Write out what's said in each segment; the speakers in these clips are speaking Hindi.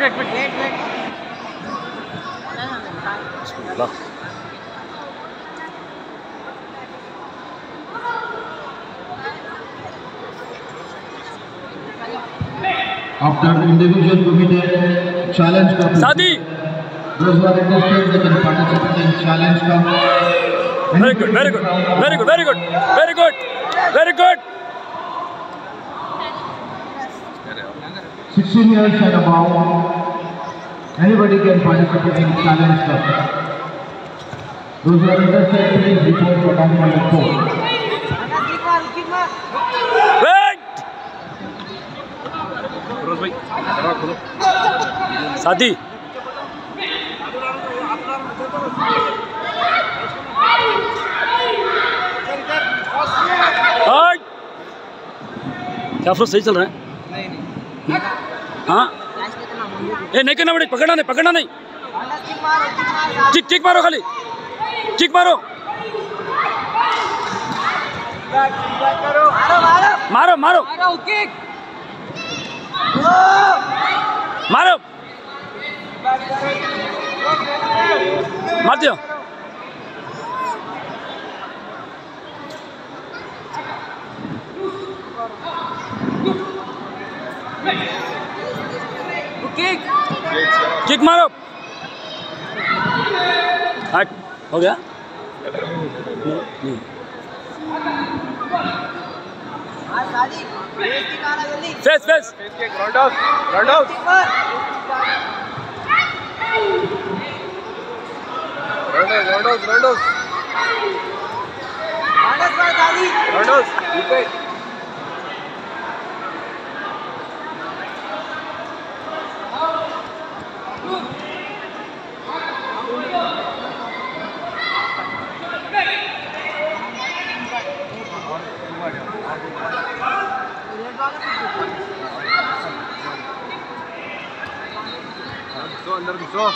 wait, wait, wait. After individual committed challenge cup, Sadi. those who are interested they can participate in challenge cup. Very good, very good, very good, very good, very good, very good. 16 years and above, anybody can participate in challenge cup. Those who are interested, please report for down number four. हट क्या फ्लो सही चल रहा है हाँ? नहीं करना पकड़ना नहीं पकड़ना नहीं। आना किक मार खाली। किक मारो। मारो मारो। मारो मारो मारो किक मारो। मार दियो। किक किक मारो. हट हो गया? Face face round out round मार round out round out round out minus मार शादी राउंड आउट ऊपर घुसो अंदर घुसो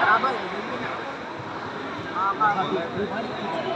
बराबर है हाँ बस